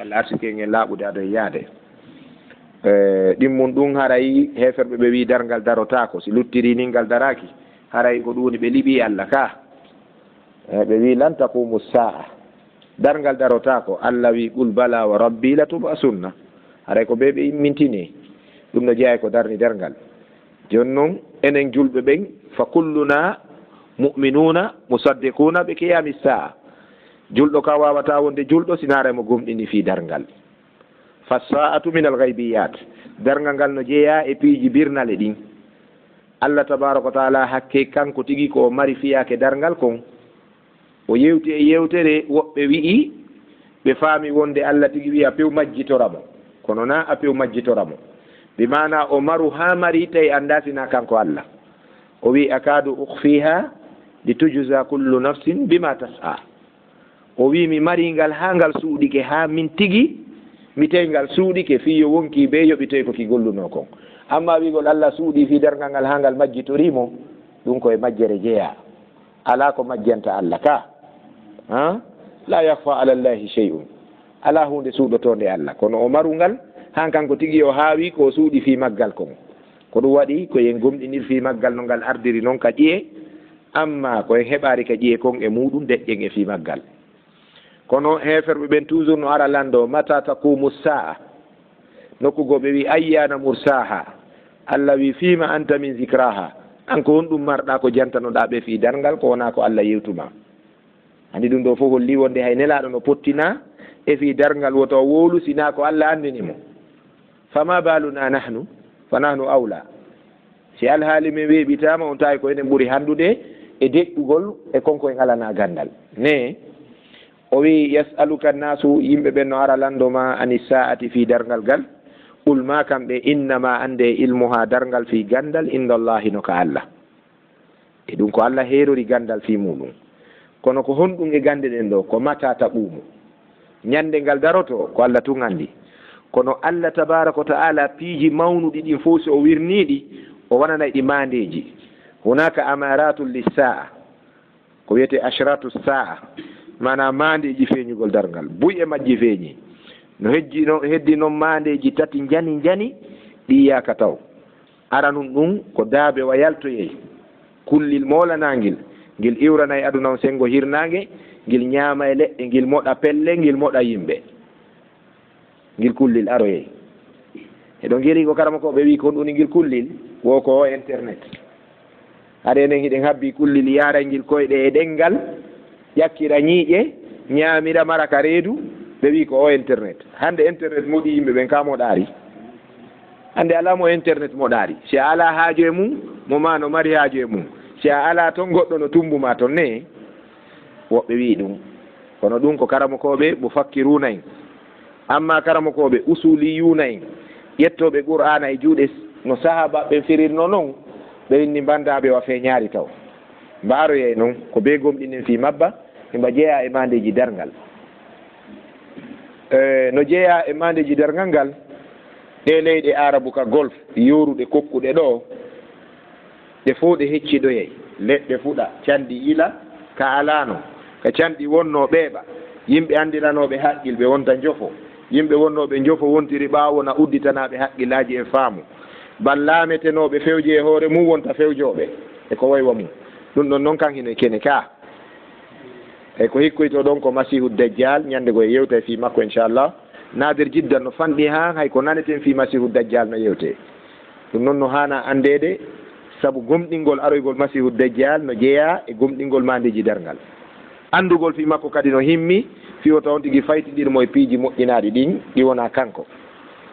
Allah arsuke en laaɓude aɗa yaade. E, Ɗimmum ɗum haray heferɓe ɓe wi darngal darotaako si luttiri ni ngal daraaki haray ko ɗum woni ɓe liɓi allah ka. E, ɓe wi lan taqumu sa'a darngal darotaako allah wi qul bala wa rabbi la tubasunna. Haray ko ɓe ɓe immintini ɗum no jeeya ko darni derngal joni noon enen julɓe ɓen fa kulluna mu'minuna musaddiquna ɓe qiyami sa'a julɗo ka wawata wonde julɗo sinaremo gomɗini fi dargal fassa'atu min algaybiyat dargal ngal no jeeya e piiji birnale ɗin. Allah tabaraka wa taala hakke kanko tigi ko mari fiyake dargal kon. O yewti e yewtere woɓɓe wi'i ɓe faami wonde allah tigi wiya pew majjitoramo kono na a pew majjitoramo ɓe mana o maru ha mari tawi anda sina kanko allah. O wi akadu ukfiha li tujza kullu nafsin bima tas'a o wi mi mari ngal haa ngal suuɗike ha min tigi mi tawi ngal suuɗike fii yo wonki be yoɓitoy ko ki golluno kon. Amma wigol allah suuɗi fi dargal ngal ha ngal majjitorimo ɗum koye majjere jeeya ala ko majjanta allah ka han la yahfa ala llahi chey um ala hunde suuɗotonde allah. Kono o maru ngal han kanko tigi o haawi ko suuɗi fi maggal kon. Ko ɗum waɗi koyen gomɗinir fi maggal no ngal ardiri noon ka ƴiye amma koyen heɓari ka ƴiye kon e muɗum deƴƴen e fi maggal. kono heferɓe ɓen toujours no ara lanndo mata takumu sa'a. Nokku ɓe wi ayyana mursaha allah wi fima anta min zicraha an ko honɗum marɗa ko jantanoɗa ɓe fi dargal ko wona ko allah yewtuma. Andi ɗum ɗo fof holli wonde hay nelaɗo no pottina e fi dargal woto wolu sina ko allah andinimo fama baluna nahnu? Fa nahnu awla. Si alhaali min weeɓitama on tawi ko enen ɓuuri handude e deƴƴugol e konko en alana gandal. Ne o wi yasaluka nnasu yimɓe ɓen no ara landoma ani sa'ati fi darngal ngal ulma kamɓe innama ande ilmuha darngal fi gandal indallahi no ka allah. E ɗum ko allah heerori gandal fi muɗum kono ko honɗum e gande ɗen ɗo ko matata taɓumo ñande ngal daroto ko allah tun andi kono allah tabaraka wa taala piiji mawnuɗi ɗin fof so o wirniɗi o wananay ɗi mandeji hunaka amaratu lissa'a ko wiyete ashratu saa mana maandeeji feeñugol dargal buy e majji feeñi. No hejji no heddi noon maandeeji tati njani njani ɗi yaaka taw. Aranum ɗum ko daabe wa yaltoyey. Kullil moolanaangil ngil iwrana aduna on sengo hirnaange ngil ñaama e leɗɗe ngil moɗa pelle ngil moɗa yimɓe. Ngil kullil aroyey. Eɗo ngeri ko karama ko ɓe wi kon ɗuni ngil kullil wo ko internet. Haɗa enen hiɗen habbi kullil yaray ngil koyɗe e ɗenngal ƴakkira ñiiƴe ñaamira mara ka reedu ɓe wi ko o internet. Hannde internet moɗi yimɓe ɓen ka moɗaari. Hannde alaa mo internet moɗaari. Si a alaa haaju e mum mo ma no mari haaju e mum. Si a alaa toon goɗɗo no tumbuma toon ne woɓɓe wii ɗum. Kono ɗum ko karamokoɓe mo fakkiruna en amma karamokoɓe usuliyuna en ƴettoɓe qur'ana e juuɗe no sahaba ɓe firirno noon ɓe winni mbandaɓe wa feñaari taw mbaaroyey noon ko be gomɗinen fi mabba himba jeeya e maandeeji darngal. Eh, no jeeya e mandeji darngal ngal ɗe leyɗe arabu ka golf yoruɗe kokkuɗe ɗo ɗe fo ɗe hecciɗoyey leɗɗe fuɗa canɗi ila ka alano ka canɗi wonno ɓeeɓa yimɓe andiranoɓe haqqil ɓe wonta jofo yimɓe wonnoɓe jofo wontiri ɓawo na udditanaɓe haqqillaji e faamu. Bal laametenooɓe fewji e hoore mum wonta fewjoɓe e ko waywa mum ɗum ɗon noon kan hino kene ka. Eyi ko hikkoyto ɗon ko masihu dajjal ñande koye yewte e fi makko inchallah. Nader jidda no fanɗi ha hayko naneten fi masihu dajjal no yewte. Ɗum noon no hana andede saabu gomɗingol aroygol masihu dajjal no jeeya e gomɗingol mandeji dargal andugol fi makko kadi no himmi fiwo taw tigui faytiɗirmo e piiji moƴƴinaɗi ɗin ɗi wona kanko.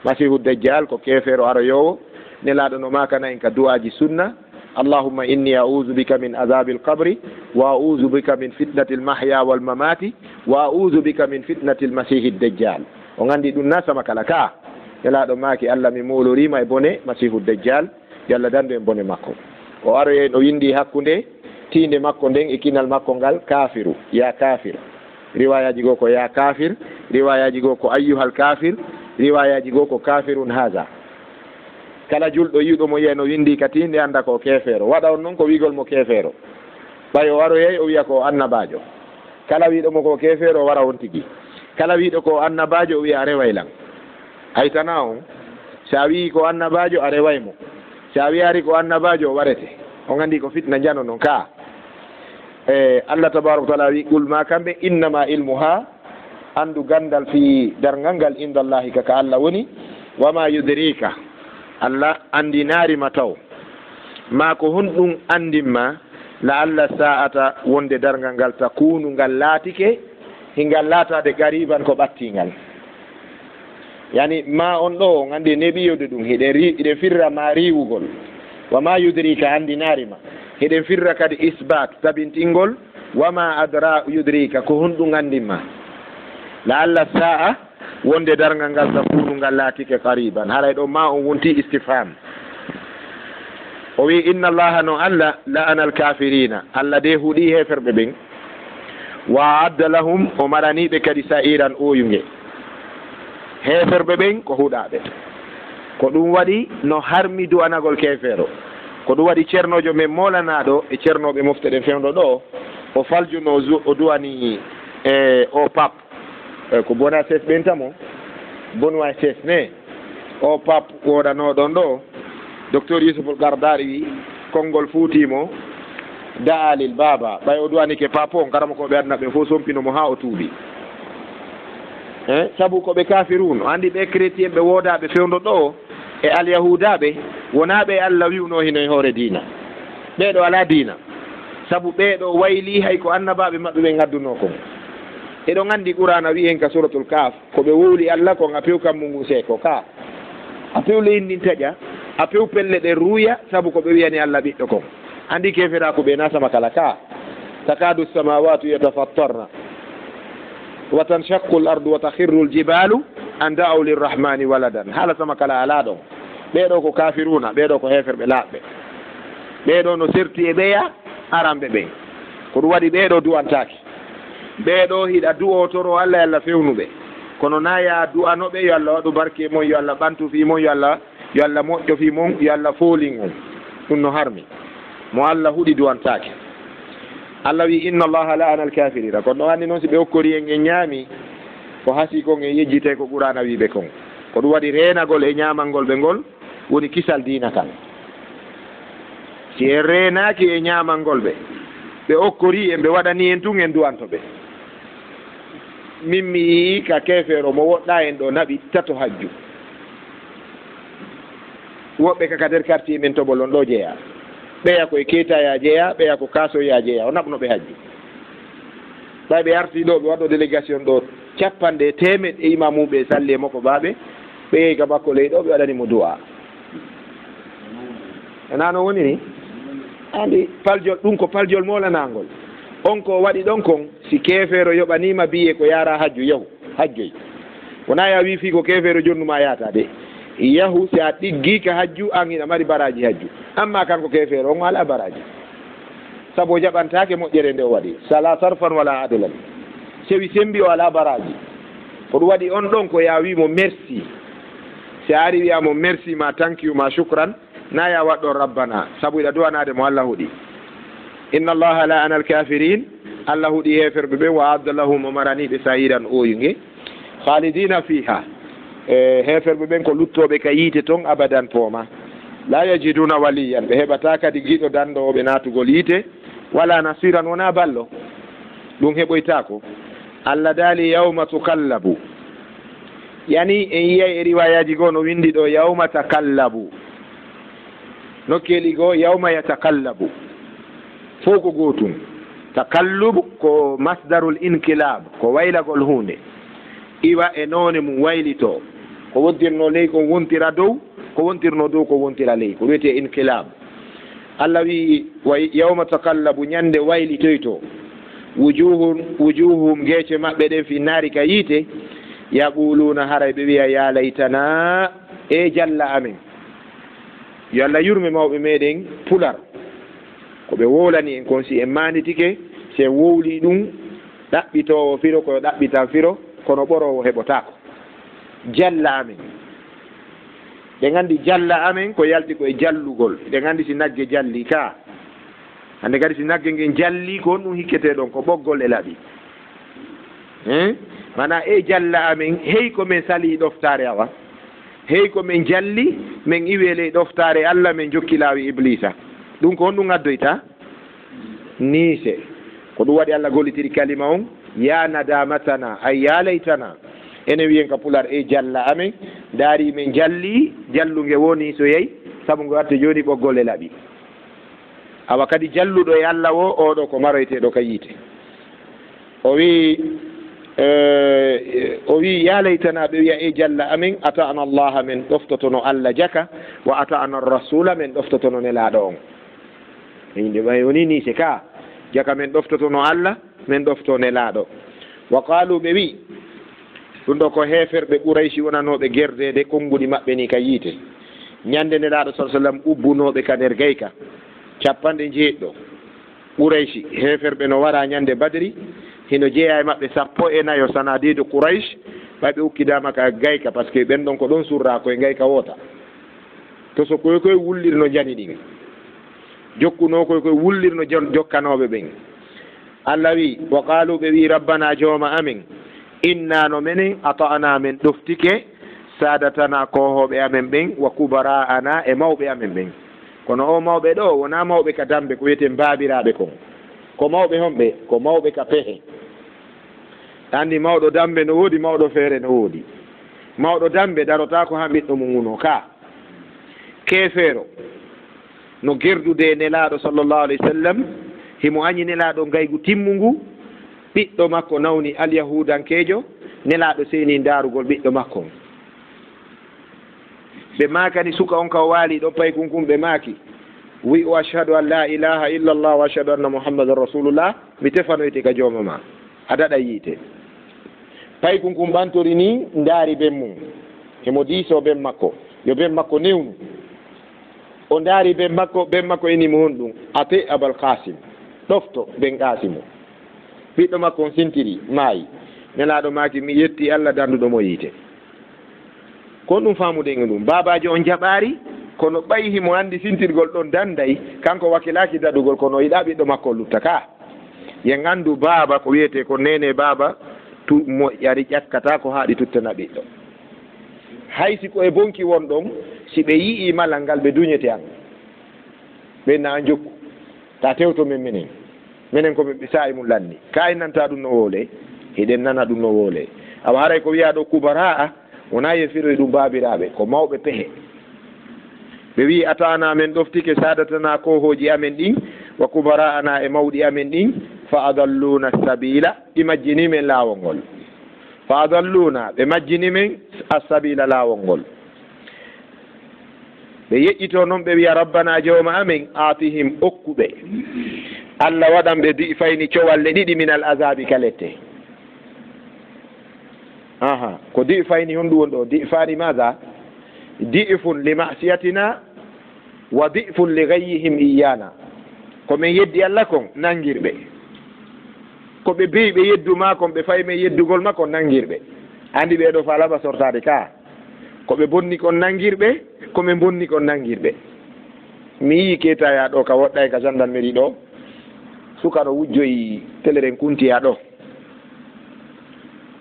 Masihu dajjal ko kefeero aroyowo nelaɗo no makana en ka duwaji sunna اللهم إني أعوذ بك من عذاب القبر وأعوذ بك من فتنة المحيا والممات وأعوذ بك من فتنة المسيح الدجال. وغندي دون ناس مكالكا يلا دو ماكي الله ميمولو ريما بوني مسيح الدجال. يلا داندو بوني ماكو. o aro en o yindi hakkunde tiinde makko nden e kinal كافر. ngal kafiru ya kafir riwayaji goo ko ya kafir riwayaji goo ko kafir kafirun kala julɗo yiɗo mo yiya no windi ka tinde anda ko kefeero waɗa on noon ko wigol mo kefeero ɓay o waroyey o wiya ko annabajo kala wiɗomo ko kefeero o wara on tigui kala wiiɗo ko annabajo o wiya a rewaylan haytana on so a wii ko annabajo a rewaymo so a wiyari ko annabajo o warete. O gandi ko fitna jano noon ka e allah tabaraka taala wi qulma kamɓe innama ilmu ha andu gandal fi dargal ngal indallahi kaka allah woni wama yudrika allah andinarima taw ma ko honɗum andinma la allah sa'ata wonde dargal ngal takunu ngal laatike hingal laatade gariban ko ɓattingal yani ma on ɗo on andi e neɓiyode ɗum hiɗen hiɗen firra ma riwugol wama yudrika andinarima hiɗen firra kadi isbat tabintingol. Wama adra yudrika ko honɗum andinma la allah sa'a wonde dargal ngal zakuru ngal laatike qariban. Haray ɗo ma on wonti istifham. O wi inna allaha no allah la'ana alkafirina. Allah de huuɗi heferɓe ɓen. Wa adda lahum o maraniɓe kadi sa'iran oyuge heferɓe ɓen ko huuɗaɓe ko ɗum waɗi no harmi duwanagol kefeero ko ɗum waɗi ceernojo men molanaɗo e ceernoɓe mofte ɗen fewɗo ɗo o faljuno o duwani e o pape e ko bona ses ɓentamo bonwa ses ne. O pap woɗanoɗon ɗo docteur yusuful gardari wi konngol fuutimo daalil baba ɓay o duwanike papo on karama koɓe adna ɓe fof sompinomo ha o tuuɓi e saabu koɓe kafirun o andi ɓe chrétien ɓe woodaɓe fewdo ɗo e alyahudaɓe wona ɓe allah wiwno hino e hoore diina. Ɓeɗo ala diina. Saabu ɓeɗo wayli hay ko annabaɓe maɓɓe ɓe gadduno kon eɗo gandi qurana wi hen ka suratul kaf koɓe wowli allah kon a pew kammungu seeko ka a pew leyndin taƴa a pew pelle ɗe ruuya saabu ko ɓe wiyani allah kon andi keferaku ɓe nasama kala ka takadu samawatu yatafattarna wa tanshakku l ardu wa tahirru l jibalu an da'aw lirrahmani waladan haala sama kala ala ɗon ɓeɗo ko kafiruna ɓeɗo ko heferɓe laaɓɓe ɓeɗo no serti e ɓeya aranɓe ɓen ko ɗum waɗi ɓeɗo duwantaki ɓeeɗo hiɗa du'otoro allah yo allah fewnuɓe. Kono na ya du'anoɓe yo allah waɗu barke mon yo allah ɓantu fi mon yo allah yo allah moƴƴo fi mon yo allah foolin on. Ɗum no harmi. Mo allah huɗi duwantake allah wi inna allaha la'ana alkafirina. Kono ɗo anndi noon si ɓe hokkori en en ñaami ko hasi kon en yejjite ko ɓurana wiɓe kon. Ko ɗum waɗi renagol e ñamalngol ɓe ngol woni kisal dina kan si en renaki e ñamalngol ɓe ɓe okkori en ɓe waɗani en tun en duwanto ɓe. Min mi yii ka kefeero mo woɗɗa en ɗo naɓi tato hajju. Woɓɓe kaka nder quartier men toɓolon ɗo jeeya ɓeya koye keetaya jeeya ɓeya ko kasoya jeeya o naɓno ɓe hajju. Ɓay ɓe arti ɗo ɓe waɗɗo délégation ɗo capanɗe temeɗɗe e imamuɓe salli e makko baɓe ɓe yehi ka makko ley ɗo ɓe waɗanimo duwa ana no woni ni? Andi paljol ɗum ko paljol molanagol ko waɗi ɗon kon si keefeero yoɓanima biye ko yara hajju yahu hajjoy wona ya wi fi ko keefeero jonnuma yaata de. Yahu si a ɗiggika hajju an ina mari baraji hajju. Amma kanko keefeero on ala baraji saabu o jaɓantake moƴƴere nde o waɗi. Sala sarfan wala adalan sewi sembi o ala baraji ko ɗum waɗi on ɗon ko ya wimo merci. Si a ari wiyamo merci ma tankiu ma sucran na ya waɗɗon rabbana. Saabu iɗa duwanade mo allah huɗi. Inna allaha la ana alkafirin allah huuɗi heferɓe ɓe wa adda lahum o maraniɓe sayiran oyuge halidina fiha e heferɓe ɓen ko luttoɓe ka yiite toon abadan pooma la yajiduna waliyan ɓe heɓata kadi giɗo danɗoɓe natugol yiite wala nasiran wona ballo ɗum heɓoytako allah daali yawma tukallabu yani en yiyay e riwayaji goo no windi ɗo yawma takallabu nokkeli goo yawma yatakallabu fof ko gootum takallub ko masdarul inqilab ko waylagol hunde iwa e noone mum waylito. Ko wontirno ley ko wontira dow ko wontirno dow ko wontira ley ko wiyete inqilab allah wi yawma takallabu ñande waylitoyto. Wujuhum wujuhum geece maɓɓe ɗen fi naari ka yiite yaquluna haray ɓe wiya ya laytana e jalla amen yo allah yurme mawɓe meɗen pular. Ko ɓe wowlani en kon si en manitike si en wowli ɗum ɗaɓɓitowo firo koyo ɗaɓɓita firo kono ɓorowo heɓotako jalla amen. Ɓe gandi jalla amen ko yalti koye jallugol. Ɓe gandi si nagge jalli ka. Hande kadi si nagge ngen jalli ko on ɗum hikkete ɗon ko ɓoggol e laaɓi mana e jalla amen hey ko min sali ɗoftare awa. Hey ko min jalli min iwele ɗoftare allah min jokki laawi iblisa ɗum ko honɗum addoyta? Niise. Ko ɗum waɗi allah gollitiri kalima on ya nadamatana ay ya leytana ene wiyen ka pular e jalla amen daari min jalli jalluge woni so yeyi saabu ngo watte joni ɓoggole laaɓi awa kadi jalluɗo e allah o oɗo ko maroyteɗo ka yiite. O wi e, o wi ya leytanaɓe wiya e jalla amin. Ata'ana allaha min ɗoftotono allah jaka wa ata'ana rasula min ɗoftotono nelaɗo on. Yimɓe ɓay woni ni se ka. Jaka men ɗoftotono allah min ɗofto nelaɗo wa qalu ɓe wi ɗum ɗo ko heferɓe ɓuraysi wonanoɓe gerdede konnguɗi maɓɓe ni ka yiite. Ñande nelaaɗo sa sallam ubbunoɓe ka nder gayka. Capanɗe jeeɗɗo ɓuraysi heferɓe no wara ñande badri hino jeeya e maɓɓe sappo e nayo sanadido ɓay ɓe ukkidama ka gayka par ce que ɓen ɗon ko ɗon surra koye gayka woota. To so koye koye wullirno jani ɗin jokkuno koy koye wullirno jokkanoɓe ɓen. Allah wi wo qalu ɓe wi rabbana jooma amin innano minen ata'ana min ɗoftike sadatana kohoɓe amen ɓen wa kubara ana e mawɓe amen ɓen. Kono o mawɓe ɗo wona mawɓe ka dambe ko wiyete mbabiraɓe kon. Ko mawɓe honɓe ko mawɓe ka pehe. Anndi mawɗo dambe no woodi mawɗo feere no woodi. Mawɗo dambe darota ko ha ɓiɗɗo mum wuno ka keefeero. no gerdude e nelaaɗo sallllahu alayhi wa sallam himo añi nelaaɗo ngaygu timmu ngu ɓiɗɗo makko nawni alyahudankeejo nelaaɗo seeni ndaarugol ɓiɗɗo makko. Ɓe maakani suka on ka o waali ɗo pay kunkum ɓe maaki. Wi o achhadu an la ilaha illa llah wa achhadu anna muhammadan rasulullah mi tefanoyte ka jooma ma. A daɗa yiite. Pay kunkum ɓantori ni ndaari ɓen mum hemo diisoo ɓen makko. Yo ɓen makko newnu. o ndaari ɓen makko ɓen makko enimo hon ɗum ate abal kasim ɗofto ɓen kasimo ɓiɗɗo makko on sintiri maayi. Nelaɗo maaki mi yetti allah darduɗo mo yiite. Kon ɗum famuɗen ɗum babaji on jaɓaari kono ɓayi himo anndi sintirgol ɗon danday kanko wakilaaki daɗugol kono yiɗa ɓiɗɗo makko lutta ka. Yen anndu baaba ko wiyete ko nene baaba tu moƴƴari ƴakkata ko haaɗi tuttana ɓiɗɗo. Hay siko e bonki won ɗon si ɓe yi'i malal ngal ɓe duñete am ɓe na jokku. Ta tewto min minen minen komin sa'i mum lanni. Ka nanta ɗum no woole hiɗen nana ɗum no woole. Awa haray ko wiya ɗo kubara'a wona yefirde ɗum baabiraɓe ko mawɓe pehe. Ɓe wi atana amen ɗoftike sadatana kohoji amen ɗin wa kubara'ana e mawɗi amen ɗin fa adalluna sabila ɗi majjinimen laawol ngol. Fa adalluna ɓe majjini men assabila laawol ngol. ɓe yeƴƴitoo noon ɓe wiya rabbana jooma amin aatihim okkuɓe. Allah waɗan ɓe di fayni cowalle ɗiɗi minal azabi kalette. Aha ko di fayni hon ɗum woni ɗo di fani maga difun li masiyatina wa difun li gayyihim iyana komin yeddi allah kon nangirɓe. Ko ɓe beyi ɓe yeddu ma kon ɓe fayi men yeddugol ma kon nanngirɓe anndi ɓeeɗo falaba sortade ka. Ko ɓe bonni kon nangirɓe komin bonni kon nangirɓe mi yii ketaya ɗo ka woɗɗay ka gendarmerie ɗo suka no wujjoyi teleren kuntiya ɗo.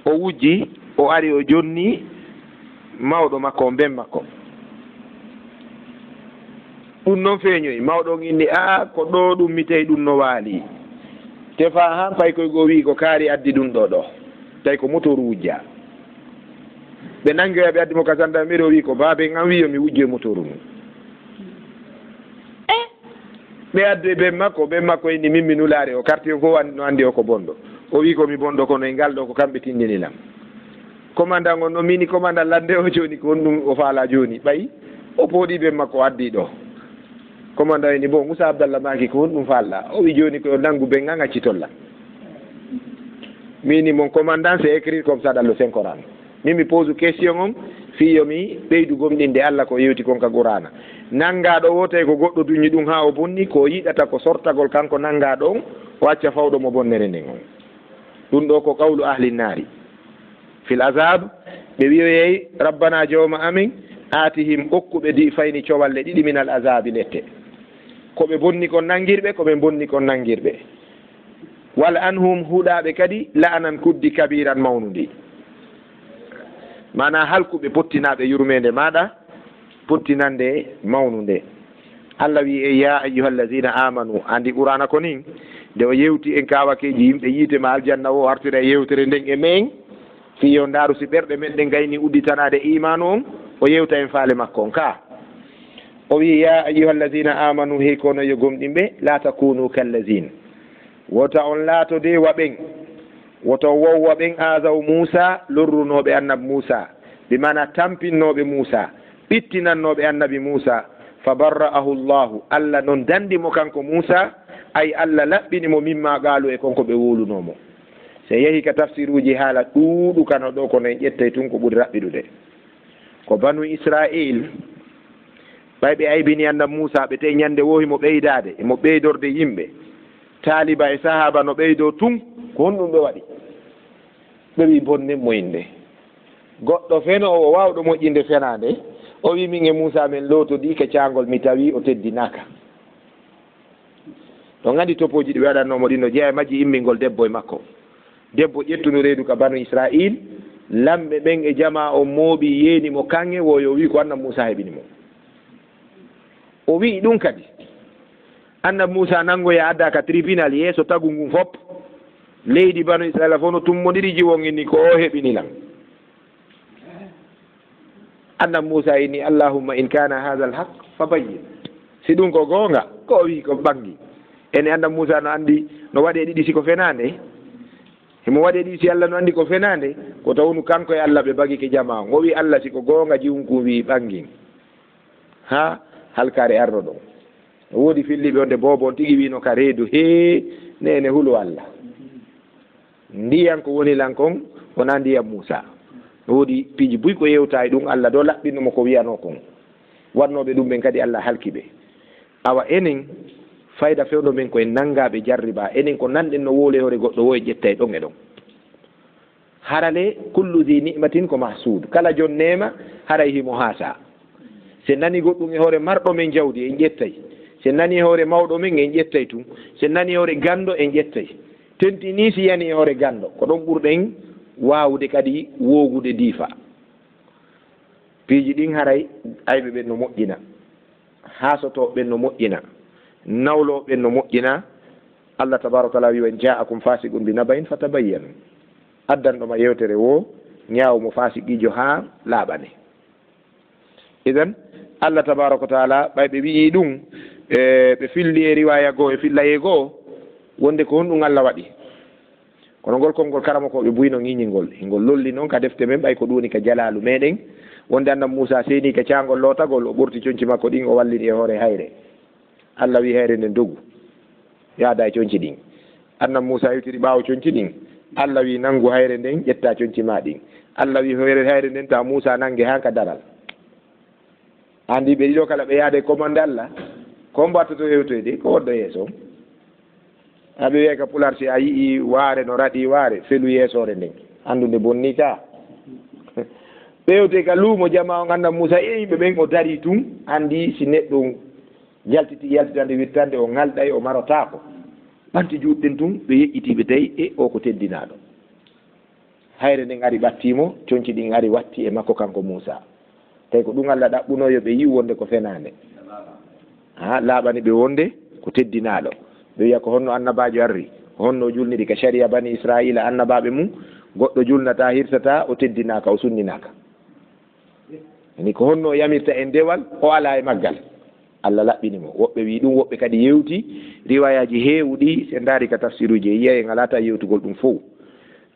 O wujji o ari o jonni mawɗo makko o ben makko. Ɗum noon feeñoyi mawɗo inni a ko ɗo ɗum mi tawi ɗum no waali. Tefa han pay koye goo wi ko kaari addi ɗum ɗo ɗo. Tawi ko motoru wujja ɓe nangoya ɓe addi mo ka gendarmerie o wi ko baabe an wiyo mi wujjoye motoru mum ɓe addu ɓen makko ɓen makko inni min mi nulaare o quartier fof no anndi o ko bonɗo o wi komi bonɗo kono e ngal ɗo ko kamɓe tindinilam commandant on ɗo mini commandant lande o joni ko honɗum o faala joni. Ɓayi o pooɗi ɓen makko addi ɗo commandant ini bon moussa abdallah maki ko honɗum falla o wi joni ko nanngu ɓen a accitolla mini mon commandant c'est écrire comme ça dans le saint coran min mi pose question on fiyomi ɓeydu gomɗinde allah ko yewti kon ka gurana nanngaɗo o tawi ko goɗɗo duñi ɗum ha o bonni ko yiɗata ko sortagol kanko nanngaɗo on o acca fawɗo mo bonnere nden on. Ɗum ɗo ko qawlu ahli naari. Fil azab ɓe wiyoyey rabbana jawma amin aatihim okkuɓe di fayni cowalle ɗiɗi minal azabi lette koɓe bonni kon nanngirɓe koɓe bonni kon nanngirɓe wal anhum huuɗaɓe kadi la'anan kuddi kabiran mawnu ndi mana halkuɓe pottinaɓe yurmede maɗa pottinande mawnu nde allah wi e ya ayuha allazina amanu andi qurana ko nin nde o yewti en kawakeji yimɓe yiitema aljanna o artira e yewtere nden e men fi yo ndaaru si ɓerɗe men ɗe gayni udditanade imanu on o yewta en faale makko on ka. O wi ya ayuha allazina amanu hey kono yo gomɗinɓe la takunu kallazine wota on laato de waɓen. woto wowwa ɓen asaw moussa lorrunoɓe annabi moussa ɓe mana tampinnoɓe moussa ɓittinannoɓe annabi moussa fa barra'ahu llahu allah noon dandimo kanko moussa ay allah laɓɓinimo mimma qaalu e konko ɓe wolunomo so yehi ka tafsir uji haala ɗuuɗu kano ɗo kono en ƴettay tun ko ɓuri raɓɓiɗude ko banu israil ɓay ɓe aybini annabi moussa ɓe te ñande wohimo ɓeydade emo ɓeydorde yimɓe. taaliba e sahaba no ɓeydo tun ko honɗum ɓe waɗi. Ɓe wi bonne moyinde. Goɗɗo feno o wawɗo moƴƴinde fenade o wi min e moussa min lotodi ke cagol mi tawi o teddinaka. To gandi topoji ɗi ɓe waɗannomo ɗin no jeeya e majji immingol debbo e makko. Debbo ƴettuno reedu ka banu israil lamɓe ɓen e jama o mooɓi yeeni mo kanŋe woyo wi ko annan moussa heɓini mo. O wi ɗum kadi. Annab moussa nanngoya adda ka tribunal yeeso tagu ngun fop leydi banu israila fof no tummodiri ni ko o heɓinilan annab moussa inni allahumma in kana hada alhaq fa bayin si ɗum ko goonga ko wi ko ɓangi ene annab moussa no anndi no waɗe ɗiɗi siko fenande. Himo waɗe ɗiɗi si allah no anndi ko fenande ko tawnu kanko e allah ɓe bagi ke jama. O wi allah siko goonga jiwunku wi ɓangin ha? Halkare arno ɗon woodi filliɓe onde bobo on tigi wino ka reedu. He nene hulu allah. Ndiyan ko woni lan kon wona ndiyam moussa woodi piiji buy ko yewta e ɗum allah do laɓɓinnomo ko wiyano kon. Wannoɓe ɗum ɓen kadi allah halki ɓe awa enen fayda fewno men koye nanngaɓe jarriba enen ko nanɗen no woole hore goɗɗo wo e ƴetta e ɗon e ɗon. Harale kullu di nimatin ko mahsud. Kala jon nema haray himo haasa. Se nani goɗɗum e hoore marɗo men jawdi en ƴettay si nani hoore mawɗo men en ƴettay tun. Si nani hoore ganndo en ƴettay. Tentini si yani hoore ganndo ko ɗon ɓurɗen waawde kadi woogude diifa. Piiji ɗin haray ayɓe ɓen no moƴƴina. Haasotooɓen no moƴƴina. Nawlooɓen no moƴƴina. Allah tabaraka taala wi en jaakum fasiqum bi nabain fatabayyanu. Addanɗoma yewtere wo ñaawo mo fasiqijo haa laaɓane. Iden allah tabaraka taala ɓayɓe wi'i ɗum e ɓe filli e riwaya goo e fillaye goo wonde ko honɗum allah waɗi. Kono ngol konngol karama ko ɓe buyno ñiñingol ngol. Lolli noon ka defte men ɓay ko ɗuni ka jalalu meɗen wonde annab moussa seeni ka cagol lootagol o ɓurti coñci makko ɗin o wallini e hoore hayre. Allah wi hayre nden dogu yaada e coñci ɗin. Annab moussa yewtiri ɓaawo coñci ɗin. Allah wi nanngu hayre nden ƴetta coñci ma ɗin allah wi hoyre hayre nden ta moussa nange haa ka daral. Andi ɓe ɗiɗo kala ɓe yaade commande allah. Ko mbattoto hewtoyde ko woddo yeeso aɓe wiye ka pular si a yii waare no raɗi waare felu yeesore nden anndude bonni ka. Ɓewte ka luumo jama o ganda moussa e yimɓe ɓen o dari tun andi si neɗɗo yaltiti yaltitande wittande o ngalɗay o marotako ɓanti juuɗɗen tun ɓe yeƴƴitiɓe tawi e o ko teddinaɗo hayre nden ari ɓattimo coñci ɗin ari watti e makko kanko moussa tawi ko ɗum allah ɗaɓɓunoyo ɓe yiw wonde ko fenade ha laaɓani ɓe wonde ko teddinaɗo ɓe wiya ko honno annabajo arri. Honno julniri ka sharia bani israila annabaɓe mum. Goɗɗo julnata hirsata o teddinaka o sunninaka. Ani ko honno yamirta e ndewal o ala e maggal. Allah laɓɓinimo woɓɓe wi ɗum woɓɓe kadi yewti riwayaji heewɗi se ndaari ka tafsir uji e yiya en alata yewtugol ɗum fo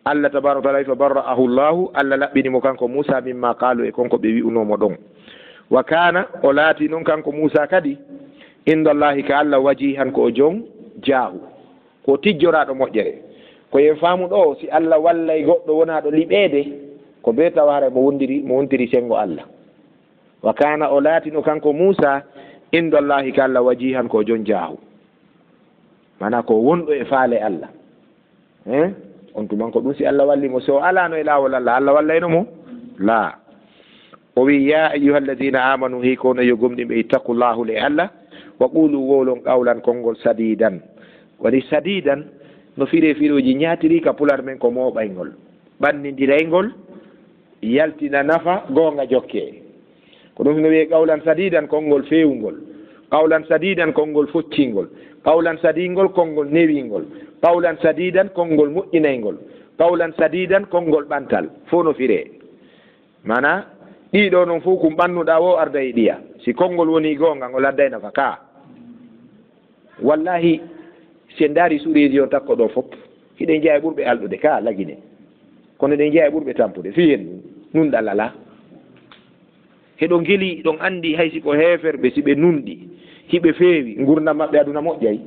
allah tabaraka taala fa barra'ahu llahu allah laɓɓinimo kanko moussa mimma qaalu e konko ɓe wi'unomo ɗon. Wa kana o laati noon kanko moussa kadi indallahi ka allah waji han ko o jon jaahu. Ko tijjoraɗo moƴƴere. Koye faamu ɗo si allah wallay goɗɗo wonaɗo liɓeede ko be taware mo wondiri mo wontiri sengo allah. Wa kana o laatino kanko muusa indallahi ka allah waji han ko jon jaahu. Mana ko wonɗo e faale allah. Hein? On tuman ko ɗum si allah wallimo so alano e laawol allah allah wallayno mo? Laa o wi ya ayuha alladina amanu hi kono yo gomɗim e ittaqullahu le allah. Wa qulu wowlon qawlan konngol sadidan waɗi sadidan no fire firoji ñaatiri ka pular men ko moɓaygol ɓannidiraygol yaltina nafa goonga jokke ko ɗum no wiye qawlan sadidan konngol feewngol qawlan sadidan konngol foccingol qawlan sadingol konngol newingol qawlan sadidan konngol moƴƴinaygol qawlan sadidan konngol ɓantal fof no firee mana ɗiɗo noon fof kum ɓannuɗa wo arda e ɗiya si konngol woni goonga ngol adday nafa ka wallahi si en daari suureeji o takko ɗo fof hiɗen jeya e ɓurɓe alɗude ka lagine. Kono eɗen jeya e ɓurɓe tampude fii hen ɗum nunɗal ala heɗo ngeli ɗon anndi hay siko heeferɓe si ɓe nunɗi. Hiɓe feewi gurdam maɓɓe aduna moƴƴay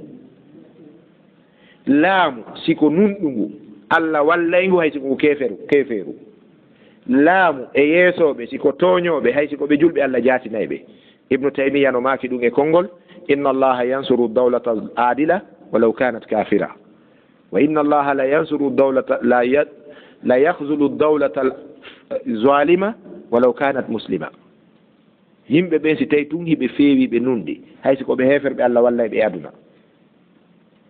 laamu siko nunɗu ngu allah wallay ngu hay siko ngu keferu keferu laamu e yeesoɓe siko tooñooɓe hay siko ɓe julɓe allah jaatinayi ɓe ibnu taymiya no maaki ɗum e konngol إن الله ينصر الدولة العادلة ولو كانت كافرة وإن الله لا ينصر الدولة لا ي... لا يخذل الدولة الظالمة ولو كانت مسلمة yimɓe ɓe si tawi tun hiɓe feewi ɓe nunde hay siko ɓe heefere ɓe allah walla ɓe aduna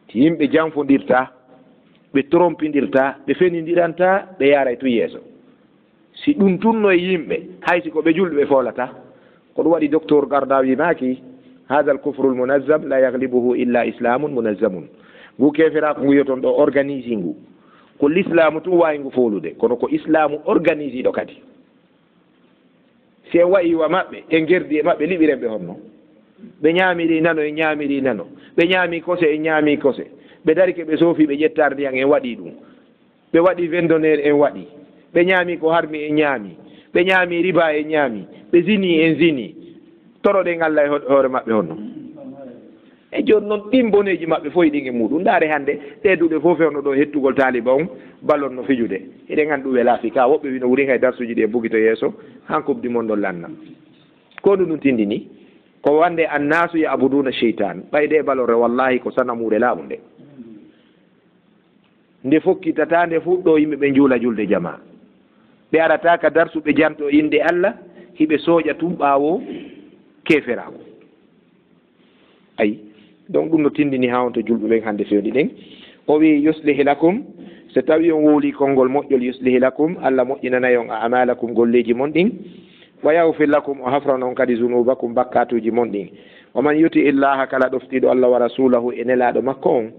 ti yimɓe janfodirta ɓe trompindirta ɓe fenidiranta ɓe yaara e tun yeeso si ɗum tunno e yimɓe hay siko ɓe julɓe ɓe foolata ko ɗum waɗi docteur garda wimaaki هذا الكفر المنظم لا يغلبه إلا إسلام منظم بو كيف راق ويتون دو أورغانيزينغو كل إسلام تو واينغو فولو دي. كونو كو إسلام أورغانيزي دو كاتي. سي وايوا مابي إنجير دي مابي لي بيرم بيهم نو بنيامي دي نانو ينيامي دي نانو. بنيامي كوسي ينيامي كوسي. بداري كي بسوفي بجتار دي ين وادي دون بوادي فندونير ين وادي. بنيامي كو هارمي ينيامي بنيامي ربا ينيامي بزيني ينزيني toroɗen allah e hoore maɓɓe honno. E jooni noon ɗin boneji maɓɓe fof ɗin e muɗum. Ndaare hannde ɗeduɗe fof fewno ɗo hettugol taaliba on ballon no fijude. Eɗen nganndi ɗum welaafi ka woɓɓe wino wuri hay darsuji ɗi e bugito yeeso hankubdi mon ɗon lanna. Ko ɗum ɗum tindini ko wande annasu ya abuduna cheytan ɓayde e balore wallahi ko sanamure laamu nde. Nde fokkitata nde fuɗɗo yimɓe ɓe juula julde jama ɓe arata arataka darsuɓe janto inde allah hiɓe sooƴa tum ɓaawo keferako ayi donc ɗum no tindini ha on to julɓe ɓen hannde fewni ɗen o wi yuslihi lakum so tawi on wowli konngol moƴƴol yuslihi lakum allah moƴƴinanayi on a amalakum golleji mon ɗin wa yawfir lakum o hafran on kadi zunubakum bakkatuji mon ɗin oman yuti illaha kala ɗoftiɗo allah wa rasulahu e nelaɗo makko on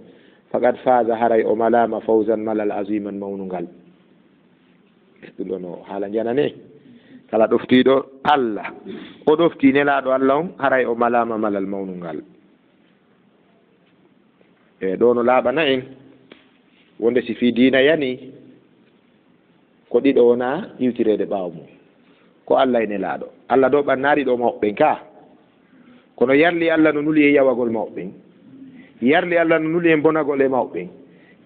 faqad fasa haray o malama fawsan malal asiman mawnugal. Ɗum ɗon o haala janane kala ɗoftiɗo allah o ɗofti nelaɗo allah on haray o malama malal mawnu ngal e ɗo no laaɓana en. Wonde si fi diina yani ko ɗiɗo wona iwtirede ɓaawo mum. Ko allah e nelaaɗo allah ɗo ɓannaari ɗo mawɓen ka. Kono yarli allah no nuli e yawagol mawɓen. Yarli allah no nuli en bonagol e mawɓen.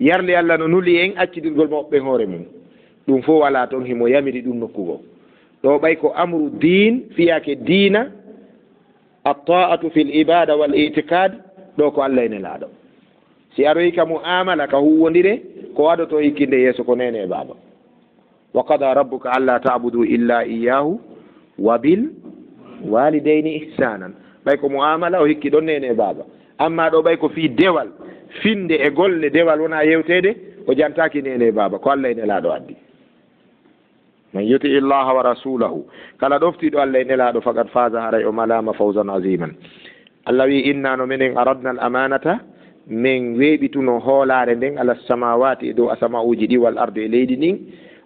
Yarli allah no nuli en accidirgol mawɓen hoore mum. Ɗum fof walaa toon himo yamiri ɗum nokkugo ɗo ɓay ko amru din fiyake diina attaatu fi l ibada wal iticade ɗo ko allah ene laaɗo. Si aroyi ka muamala ka huwodire ko waɗoto hikkinde yeeso ko nene e baaba. Wa qada rabbuka alla tabudu illa iyahu wa bil walidayni ihsanan. Ɓay ko muamala o hikki ɗon nene e baaba. Amma ɗo ɓay ko fi dewal finde e golle dewal wona yewtede o jantaki nene e baaba ko allah e laaɗo addi من يطع الله ورسوله كلا دوفتي دو الله نلا دو فقد فاز هري وملام فوزا عظيما الله وي إنا نمن أردنا الأمانة min weeɓituno hoolaare nden ala samawati e dow asama'uji ɗi wal ardu e leydi ndin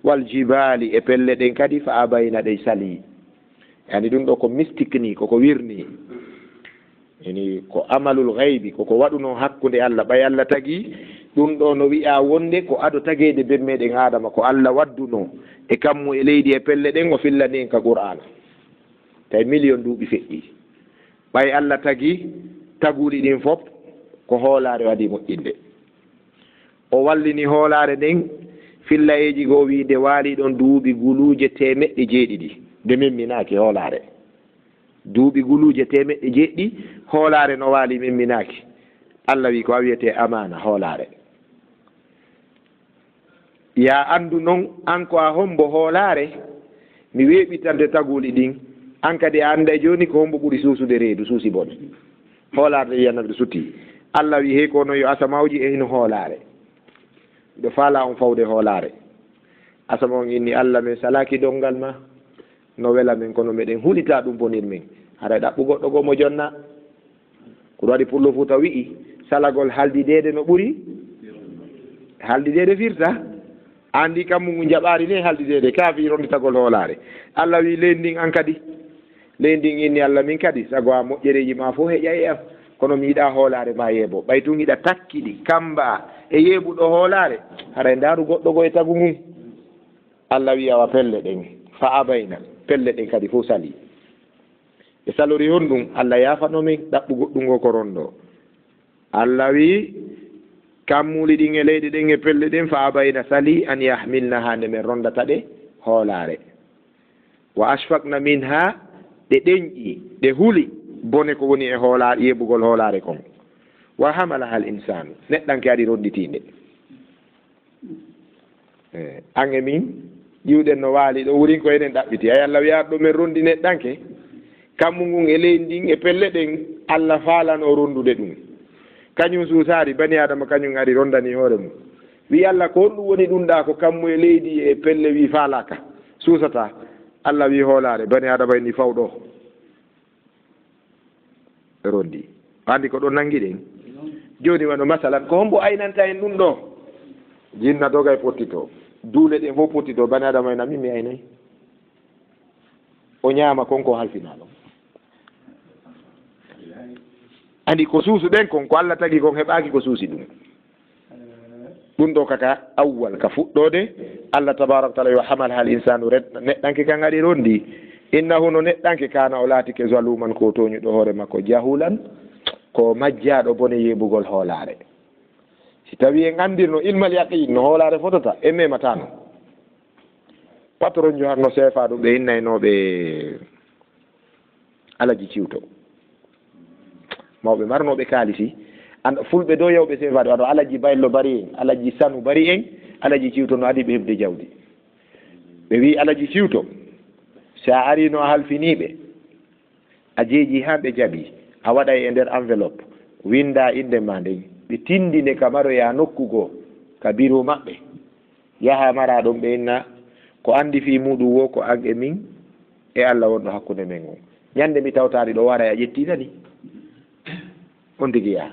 wal jibali e pelle ɗen kadi fa abayna ɗe sali yani ɗum ɗo ko mystique ni koko wirni ini ko amalul gaybi koko waɗuno hakkunde allah ɓay allah tagi ɗum ɗo no wiya wonde ko ado tageede ben meɗen adama ko allah wadduno e kammu e leydi e pelle ɗen o fillani en ka qur'ana tawi million duuɓi feƴƴi. Ɓay allah tagi taguɗi ɗin fof ko hoolaare waɗi moƴƴinde. O wallini hoolaare nden fillayeeji goo wi wiide waali ɗon duuɓi guluuje temeɗɗe jeeɗiɗi. Nde min minaaki hoolaare. Duuɓi guluuje temeɗɗe jeeɗɗi hoolaare no waali min minaaki allah wi ko a wiyete amana hoolaare. Ya anndu noon an ko a hombo hoolaare mi weeɓitante taguli ɗin. An kadi a annda jooni ko hombo ɓuri suusude reedu suusi bone hoolaarde yiyanade sutii allah wi hey kono yo asamawji e hino hoolaare. Ɗo faala on fawde hoolaare. Asama on inni allah min salaki dongal ma no wela min kono meɗen huɗita ɗum bonir min. Haɗa ɗaɓɓu goɗɗo goo mo jonna. Koɗo waɗi pullo fuuta wi'i salagol haldidede no ɓuuri haldidede firta andi kam mum jaɓari ni haldidede kaafi ronditagol hoolare allah wi leydi ndin an kadi. Leydi ndin inni allah min kadi. Sago a moƴƴereji ma fo heƴa e am kono mi yiɗa hoolare ma yeebo. Ɓay tun hiɗa takkiɗi kamba e yeeɓuɗo hoolare haɗa e ndaaru goɗɗo go e tagu mum allah wi awa pelle ɗen fa abayna pelle ɗen kadi fof sali. Ɓe salori hon ɗum allah yaafano min ɗaɓɓu goɗɗungo ko ronɗo allah wi kammuli ɗin e leyɗe ɗen e pelle ɗen fa abayna sali an yahmilna ha nde min rondata ɗe hoolaare. Wa ashfakna min ha ɗe ɗenƴi ɗe huli bone ko woni e hoolaare yeɓugol hoolaare kon. Wa hamala hal insanu neɗɗanke aɗi ronditinde eh, an e min ƴiwɗen no waali ɗo wurin ko enen ɗaɓɓiti. Ay allah wiyaat ɗo min rondi neɗɗanke? Kammu ngun e leydi ndin e pelle ɗen allah faalan o ronndude ɗum. Kañum suusaari bani adama kañum ari rondani hoore mum wi allah ko honɗum woni ɗum ɗa ko kammu e leydi e pelle wi faalaka suusata allah wi hoolaare bani adama ni fawɗo. Rondi. Andi ko ɗon nangi ɗen. Joni wano masalan ko hombo aynanta en ɗum ɗo? Jinna doga e pottito. Duule ɗen fof pottito bani adama en min mi aynayi o ñaama konko halfinaɗo andi ko suusu ɗen kon ko allah tagi kon heɓaki ko suusi ɗum. Ɗum ɗo kaka awwal ka fuɗɗode allah tabaraka taala yo hamal hal insanu red neɗɗanke kan aɗi rondi innahu no neɗɗanke kana o laatike zaluman ko toñuɗo hoore makko jahulan ko majjaɗo bone yeɓugol hoolare si tawi en andirno ilmal yaqin no hoolare fotata e mematano patron jo hatno sefa ɗum ɓe innaynoɓe alaji ciwto. mawɓe marnoɓe kaalisi an fulɓe dow yewɓe sefade wato alaji baylo bari en alaji sanu bari en alaji ciwto no adi ɓe heɓde jawdi. Ɓe wi alaji ciwto sa arino a halfiniɓe a jeeji ha ɓe jaɓi a waɗay e nder enveloppe winda inde ma nden ɓe tindine ka maroya nokkugo ka bureau maɓɓe. Yaha mara ɗon ɓe inna ko andi fi muɗum wo ko an e min e allah wonɗo hakkude men o ñande mi tawtari ɗo wara e a ƴetti tani on tigi yaha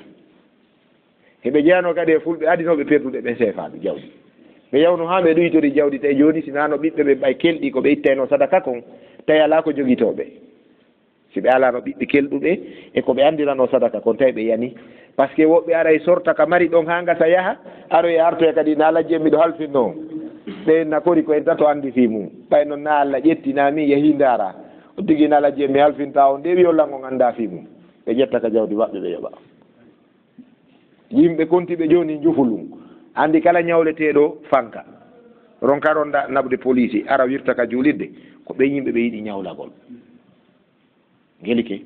heɓe jeyano kadi e fulɓe adinoɓe perduɗe ɓe seefaɓe jawɗi ɓe yawno ha ɓe ɗoyitori jawdi tawi joni sinano ɓiɓɓe ɓe ɓay kelɗi ko ɓe ittayno sadaka kon tawi ala ko joguitoɓe si ɓe alano ɓiɓɓe kelɗuɓe e ko ɓe andirano sadaka kon tawi ɓe yani. Par ce que woɓɓe ara e sorta ka mari ɗon ha gasa yaaha aroye artoya kadi na allah miɗo halfinno ɓe nakori ko en tato andi fi mum ɓay noon na allah ƴettinami yeehi dara o tigui na allah mi halfinta on nde o lango ganda fi mum ɓe ƴetta ka jawdi maɓɓe ɓe yoɓa yimɓe kontiɓe joni jufulum andi kala ñawleteɗo fanka. Ronka ronda nabde police ara wirta ka julirde ko ɓe yimɓe ɓe yiɗi ñawlagol gelike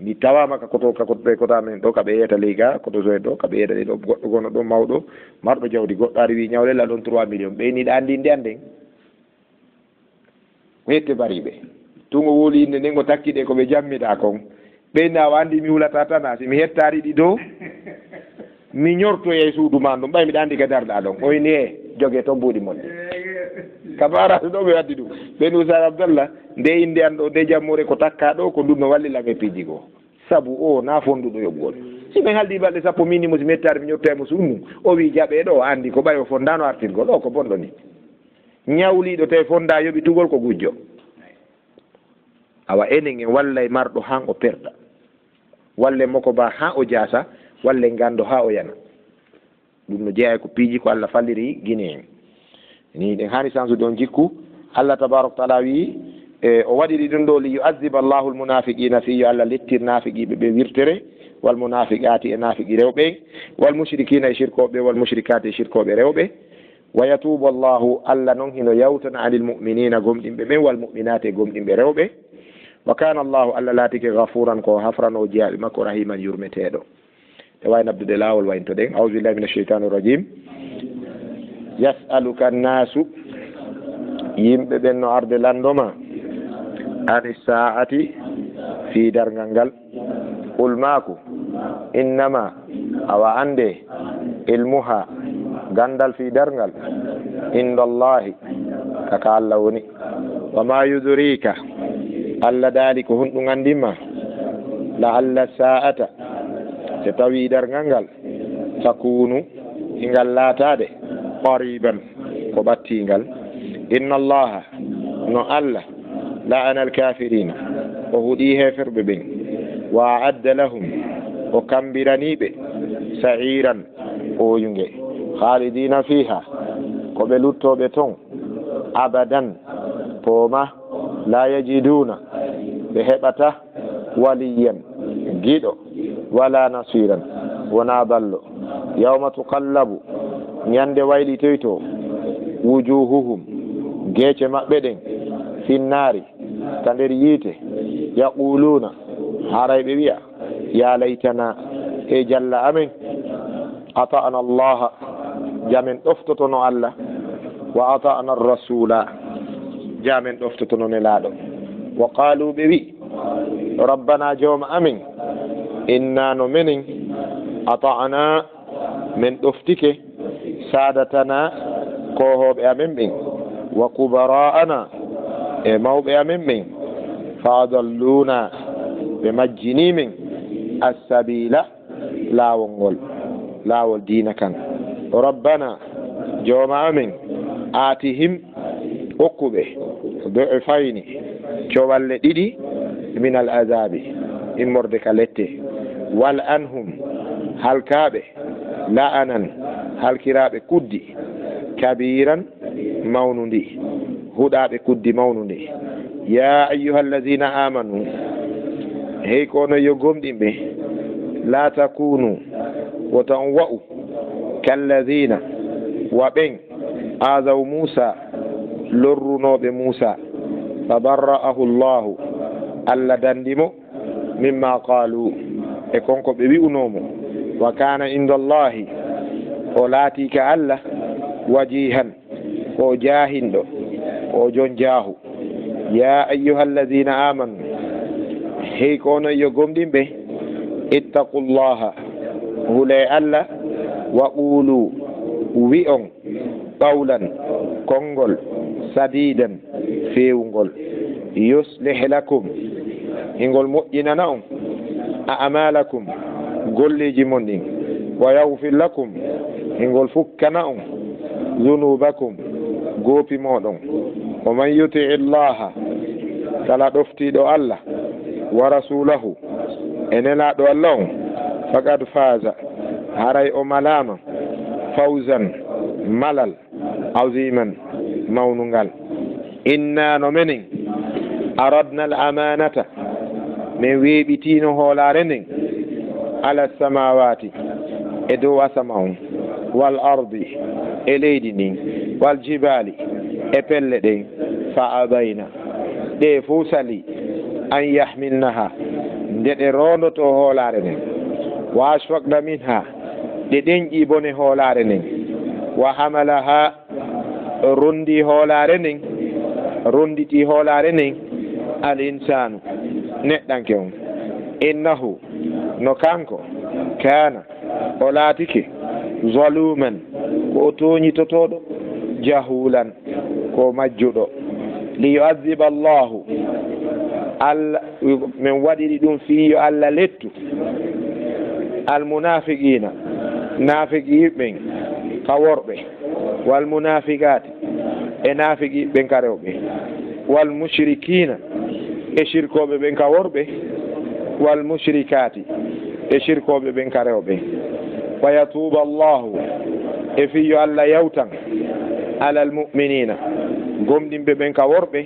mi tawama ka koto ka kotoɓe kota men ɗo kaɓe yeyata ley ga koto soen ɗo kaɓe yeyata ɗe ɗo goɗɗo gono ɗo mawɗo marɗo jawdi goɗɗo ari wi ñawlela ɗon trois million. Ɓeyniɗa andi nde anden ko yette bariɓe tungo wooli inde nden ko takkiɗe koɓe jammita kon ɓeyni awa andi mi hulata tana si mi hettari ɗi dow mi ñortoye suudu ma ɗum ɓay mbiɗa andi ka darɗa ɗon oyni e jogue toon mbuuɗi moƴƴe kabarade ɗo mi waddi ɗum ɓen usar abdallah nde inde an ɗo nde jammore ko takka ɗo ko ɗum no wallilange piiji goo saabu o na fonduɗo yoɓgol simin haldi balɗe sappo minimo si mi mettare mi ñortoyamo suudu mum o wi jaɓe ɗo andi ko ɓay o fondano artirgol o ko bonɗo ni. Ñawliɗo tawi fonda yoɓi tugol ko gujjo. Awa enen en wallay marɗo han o perɗa walle moko ba ha o jaasa walle gando ha o yana ɗum no jeeya ko piiji ko allah falliri guine en ni ɗen hani chance ɗon jikku allah tabaraka taala wi e o waɗiri ɗum ɗo li yuaziba allahu lmunafiqina fi yo allah lettir nafiqiɓe ɓe wirtere wal munafiqati e nafiqi rewɓe wal mushrikina e shirkoɓe wal mushrikati e shirkoɓe rewɓe wa yatubu allahu allah noon hino yawtana anil muminina gomɗinɓe ɓen wal muminati e gomɗinɓe rewɓe وكان الله الله لا تك غفورا كو حفرا أو جيا بما كو رحيما يرمتيدو. تواي نبد دلا ول وين تدين. أعوذ بالله من الشيطان الرجيم. يسألك الناس. يمبه بن أرض لاندوما عن الساعة في درنغال قل ماكو. إنما أو عندي علمها غندل في درنغال إن الله. تكالوني وما يدريك. Allah daali ko honɗum andinma la allah sa'ata so tawi dargal ngal takunu ingal laatade qariban ko ɓattingal inna allaha no allah la'ana alkafirina o huuɗi heferɓe ɓen wa adda lahum o kambiraniɓe sa'iran oyunge halidina fiha koɓe luttoɓe ton abadan pooma la yajiduna ɓe heɓata waliyan giɗo wala nasiran wona ballo. Yawma tukallabu ñande waylitoy to wujuhuhum geece maɓɓe ɗen finnaari ta nder yiite yaquluna haray ɓe wiya ya laytana e jalla amin ata'ana allaha jamen ɗoftotono allah wa ata'ana arrasula jamen ɗoftotono nelaaɗo. وقالوا بري ربنا جوم أمين إنا نمنين أطعنا من أفتك. سادتنا كوهو بأمين وكبراءنا إمو بأمين فأضلونا بمجني من. السبيل لا ونقول. لا والدين كان. ربنا جوم أمين آتهم أكبه. ضعفين. E cowalle ɗiɗi min azabi immorde ka lette wal anhum halkaɓe la'anan halkiraɓe kuddi kabiran mawnundi huɗaɓe kuddi mawnundi ya ayuha alladina amanu hey kono yo gomɗinɓe la takunu wotan wa'u kalladina waɓen azaw musa lorrunoɓe musa فبرأه الله. ألا دندمو مما قالوا. يكون كبير نومو. وكان عند الله. ولاتي كألا وجيها. وجاهن وجون جاه يا أيها الذين آمنوا. هي كون يقوم به. اتقوا الله. هلا ألا وقولوا ويئن قولا. كونغول. سديدا. feewugol yuslih lakum. Ingol moƴƴinana on. A amalakum. Golleji mon ɗin. Wa yahfir lakum. Ingol fukkana on. Zunubakum. Goopi moɗon. O man yutii llaha kala ɗoftiɗo allah wa rasulahu e nelaɗo allah on faqad faasa haray o malama fawsan malal aziman mawnugal inna no menen aradna al amanata min weeɓitino hoolare nden. Ala samawati e dow asama on. Wal ardi. E leydi ndin wal jibali e pelle ɗen fa abayna. Ɗe fo sali. An yahmilnaha. Nde ɗe rondoto hoolare nden. Wa ashfakna min ha ɗe ɗenƴi bone hoolare nden. Wa hamalaha. Rondi hoolare nden. ronditi hoolare nden al insanu neɗɗanke on. Innahu no kanko kana o laatike zaluman ko o toñitotoɗo jahulan ko majjuɗo. Li liyuadiba allahu allah min waɗiri ɗum fiyo allah lettu almunafiqina nafiqiɓen ka worɓe walmunafiqati e nafiqiɓen ka rewɓe walmushrikina e shirkoɓe ɓen worɓe walmushrikati e shirkoɓe ɓen ka rewɓe wa yatuba allahu e fiyo allah yawtan ala almuminina gomɗinɓe ɓen worɓe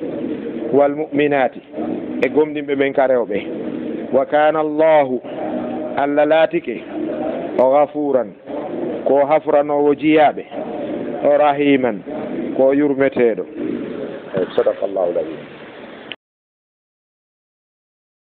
walmuminati e gomɗinɓe ɓen rewɓe wa kana allahu allah laatike o gafuran ko hafranowo jiyaɓe o rahiman ko yurmeteɗo. Eyyi sadakallahu l